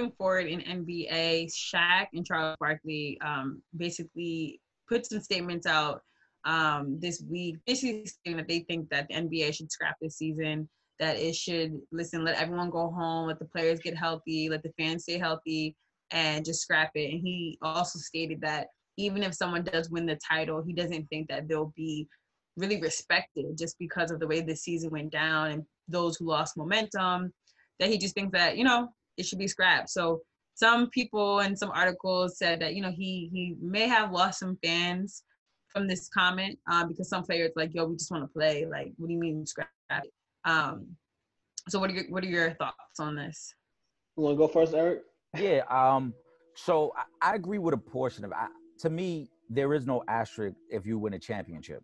moving forward in NBA, Shaq and Charles Barkley um, basically put some statements out um, this week, basically saying that they think that the NBA should scrap this season, that it should listen, let everyone go home, let the players get healthy, let the fans stay healthy, and just scrap it. And he also stated that even if someone does win the title, he doesn't think that they'll be really respected just because of the way the season went down and those who lost momentum. That he just thinks that you know it should be scrapped. So some people and some articles said that you know he he may have lost some fans from this comment um, because some players like yo we just want to play like what do you mean scrap it? Um, so what are your what are your thoughts on this? You want to go first, Eric? Yeah. Um. So I, I agree with a portion of. I, to me, there is no asterisk if you win a championship.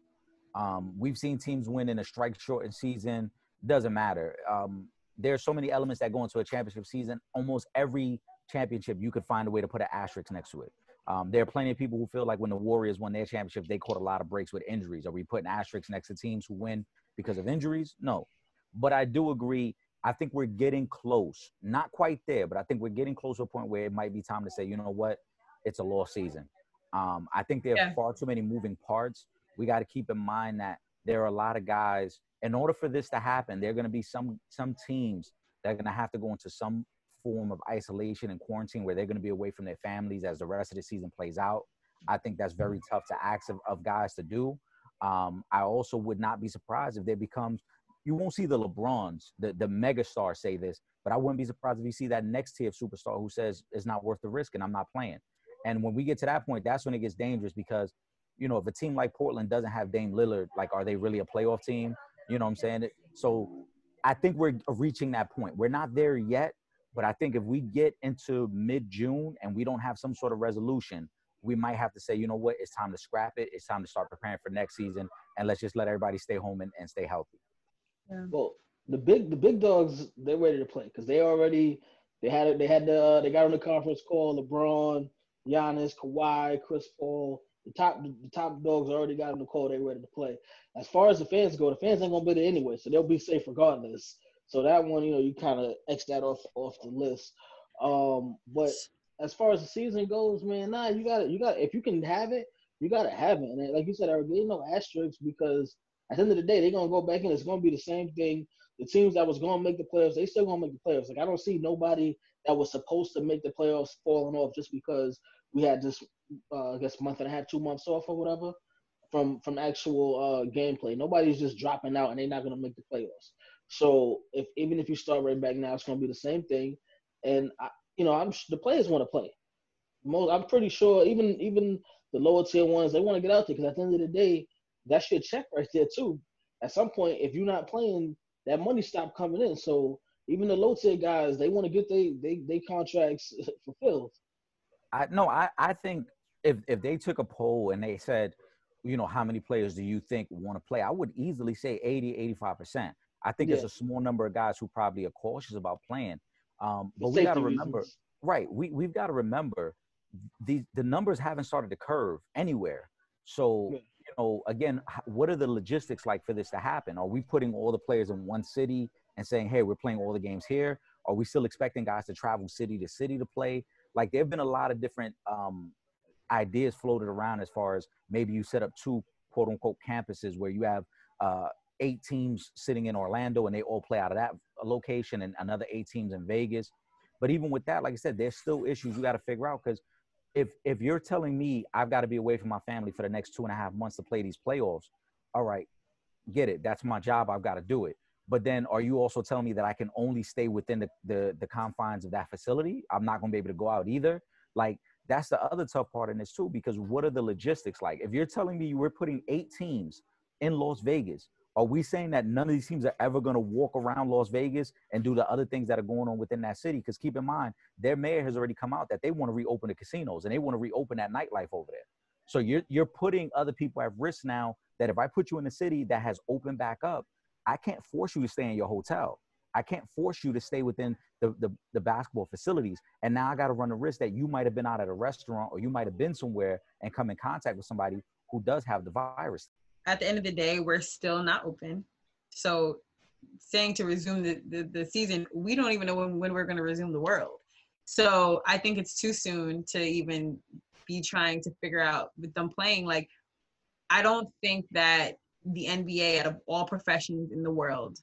Um, we've seen teams win in a strike shortened season. Doesn't matter. Um, there's so many elements that go into a championship season. Almost every championship, you could find a way to put an asterisk next to it. Um, there are plenty of people who feel like when the Warriors won their championship, they caught a lot of breaks with injuries. Are we putting asterisks next to teams who win because of injuries? No. But I do agree. I think we're getting close. Not quite there, but I think we're getting close to a point where it might be time to say, you know what? It's a lost season. Um, I think there are yeah. far too many moving parts. We got to keep in mind that there are a lot of guys. In order for this to happen, there are going to be some some teams that are going to have to go into some form of isolation and quarantine where they're going to be away from their families as the rest of the season plays out. I think that's very tough to ask of, of guys to do. Um, I also would not be surprised if there becomes you won't see the LeBrons, the the megastar say this, but I wouldn't be surprised if you see that next tier of superstar who says it's not worth the risk and I'm not playing. And when we get to that point, that's when it gets dangerous because, you know, if a team like Portland doesn't have Dame Lillard, like, are they really a playoff team? You know what I'm saying? So I think we're reaching that point. We're not there yet, but I think if we get into mid June and we don't have some sort of resolution, we might have to say, you know what, it's time to scrap it. It's time to start preparing for next season, and let's just let everybody stay home and, and stay healthy. Yeah. Well, the big the big dogs they're ready to play because they already they had they had the uh, they got on the conference call LeBron, Giannis, Kawhi, Chris Paul. The top the top dogs already got on the call. They ready to play. As far as the fans go, the fans ain't gonna be there anyway, so they'll be safe regardless. So that one, you know, you kind of X that off off the list. Um, but as far as the season goes, man, nah, you got it. You got if you can have it, you got to have it. And like you said, there ain't no asterisks because at the end of the day, they're gonna go back in. It's gonna be the same thing. The teams that was gonna make the playoffs, they still gonna make the playoffs. Like I don't see nobody that was supposed to make the playoffs falling off just because we had this, uh, I guess, month and a half, two months off or whatever from from actual uh, gameplay. Nobody's just dropping out and they're not gonna make the playoffs. So if even if you start right back now, it's going to be the same thing. And I, you know, I'm the players want to play. Most, I'm pretty sure even even the lower tier ones they want to get out there because at the end of the day, that's your check right there too. At some point, if you're not playing, that money stop coming in. So even the low tier guys, they want to get they they they contracts fulfilled. I no, I I think if if they took a poll and they said, you know, how many players do you think want to play? I would easily say 80, 85 percent. I think yeah. there's a small number of guys who probably are cautious about playing. Um, but we got to remember, reasons. right? We we've got to remember the the numbers haven't started to curve anywhere. So yeah. you know, again, what are the logistics like for this to happen? Are we putting all the players in one city and saying, "Hey, we're playing all the games here"? Are we still expecting guys to travel city to city to play? Like there have been a lot of different um, ideas floated around as far as maybe you set up two quote unquote campuses where you have uh, eight teams sitting in Orlando and they all play out of that location and another eight teams in Vegas. But even with that, like I said, there's still issues you got to figure out because if if you're telling me I've got to be away from my family for the next two and a half months to play these playoffs, all right, get it. That's my job. I've got to do it. But then are you also telling me that I can only stay within the, the, the confines of that facility? I'm not going to be able to go out either. Like that's the other tough part in this too, because what are the logistics like? If you're telling me we're putting eight teams in Las Vegas are we saying that none of these teams are ever going to walk around Las Vegas and do the other things that are going on within that city? Because keep in mind, their mayor has already come out that they want to reopen the casinos and they want to reopen that nightlife over there. So you're you're putting other people at risk now. That if I put you in a city that has opened back up, I can't force you to stay in your hotel. I can't force you to stay within the, the, the basketball facilities. And now I got to run the risk that you might have been out at a restaurant or you might have been somewhere and come in contact with somebody who does have the virus at the end of the day, we're still not open. So saying to resume the, the, the season, we don't even know when, when we're going to resume the world. So I think it's too soon to even be trying to figure out with them playing. Like, I don't think that the NBA, out of all professions in the world,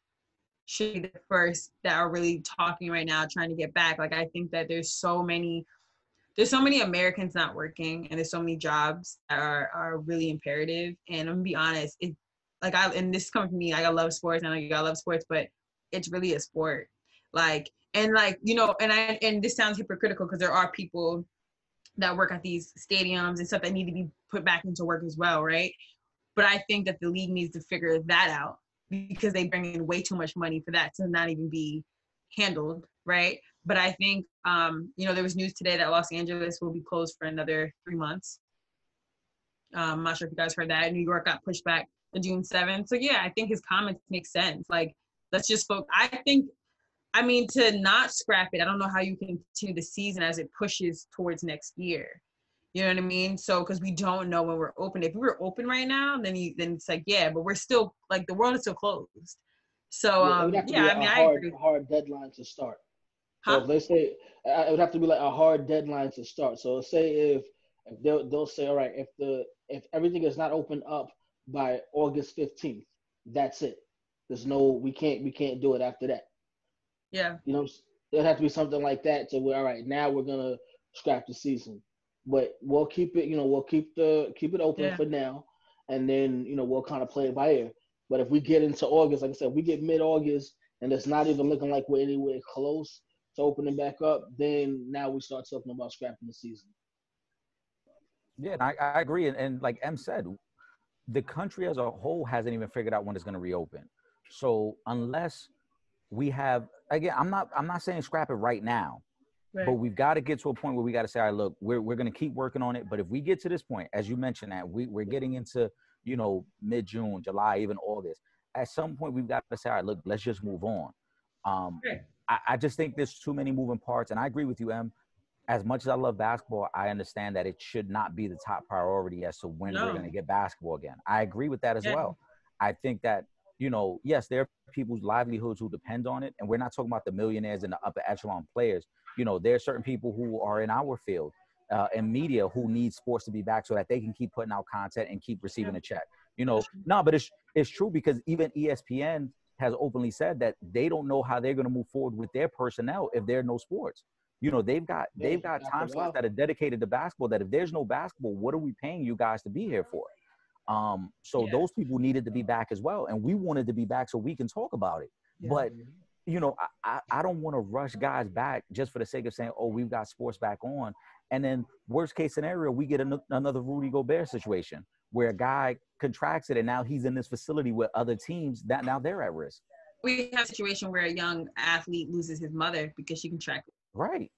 should be the first that are really talking right now, trying to get back. Like, I think that there's so many, there's so many Americans not working, and there's so many jobs that are are really imperative. And I'm gonna be honest, it like I and this comes from me. Like I love sports, I know you love sports, but it's really a sport. Like and like you know, and I and this sounds hypocritical because there are people that work at these stadiums and stuff that need to be put back into work as well, right? But I think that the league needs to figure that out because they bring in way too much money for that to not even be handled, right? But I think, um, you know, there was news today that Los Angeles will be closed for another three months. Um, I'm not sure if you guys heard that. New York got pushed back to June 7th. So yeah, I think his comments make sense. Like, let's just focus. I think I mean, to not scrap it, I don't know how you can continue the season as it pushes towards next year. You know what I mean? So because we don't know when we're open. If we were open right now, then you then it's like yeah, but we're still like the world is still closed. So um, yeah, I mean, I hard, agree. hard deadline to start. Huh? So they say it would have to be like a hard deadline to start. So say if, if they'll they'll say all right if the if everything is not open up by August fifteenth, that's it. There's no we can't we can't do it after that. Yeah. You know, it'd have to be something like that to where all right, now we're gonna scrap the season. But we'll keep it, you know, we'll keep the keep it open Yeah. for now and then, you know, we'll kind of play it by ear. But if we get into August, like I said, we get mid August and it's not even looking like we're anywhere close to opening back up, then now we start talking about scrapping the season. Yeah, and I, I agree. And, and like M said, the country as a whole hasn't even figured out when it's going to reopen. So unless we have, again, I'm not, I'm not saying scrap it right now, Right. but we've got to get to a point where we got to say, all right, look, we're, we're going to keep working on it. But if we get to this point, as you mentioned that we, we're getting into, you know, mid June, July, even August, at some point we've got to say, all right, look, let's just move on. Um, Right. I, I just think there's too many moving parts. And I agree with you, M. As much as I love basketball, I understand that it should not be the top priority as to when we're going to get basketball again. I agree with that as Yeah. well. I think that, you know, yes, there are people's livelihoods who depend on it. And we're not talking about the millionaires and the upper echelon players. You know, there are certain people who are in our field uh, and media who need sports to be back so that they can keep putting out content and keep receiving a check. You know, no, but it's it's true because even ESPN has openly said that they don't know how they're going to move forward with their personnel if there are no sports. You know, they've got Yeah, they've got time slots that are dedicated to basketball. That if there's no basketball, what are we paying you guys to be here for? Um, so Yeah. those people needed to be back as well, and we wanted to be back so we can talk about it. But you know, I, I, don't want to rush guys back just for the sake of saying, oh, we've got sports back on. And then worst case scenario, we get an, another Rudy Gobert situation where a guy contracts it and now he's in this facility with other teams that now they're at risk. we have a situation where a young athlete loses his mother because she contracted. Right.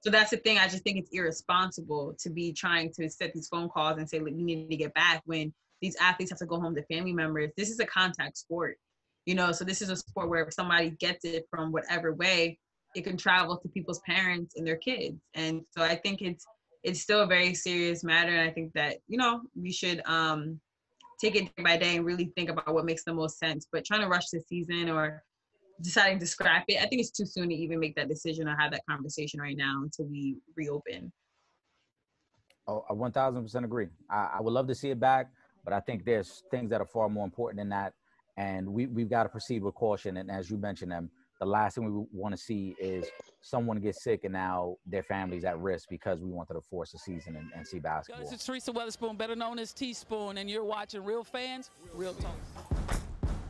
So that's the thing. I just think it's irresponsible to be trying to set these phone calls and say, look, you need to get back when these athletes have to go home to family members. This is a contact sport, you know. So this is a sport where if somebody gets it from whatever way, it can travel to people's parents and their kids. And so I think it's it's still a very serious matter. And I think that you know we should um take it day by day and really think about what makes the most sense. But trying to rush the season or deciding to scrap it, I think it's too soon to even make that decision or have that conversation right now until we reopen. Oh, I 1000% agree. I, I would love to see it back, but I think there's things that are far more important than that. And we, we've got to proceed with caution. And as you mentioned them, the last thing we want to see is someone get sick and now their family's at risk because we wanted to force a season and, and see basketball. This is Teresa Weatherspoon, better known as Teaspoon, and you're watching Real Fans, Real Talk.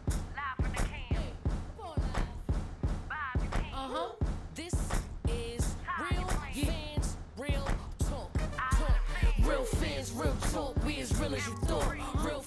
Live from the can. Vibe you can. Uh-huh. This is real fans, real talk. talk. Real fans, real talk. We as real as you thought. Real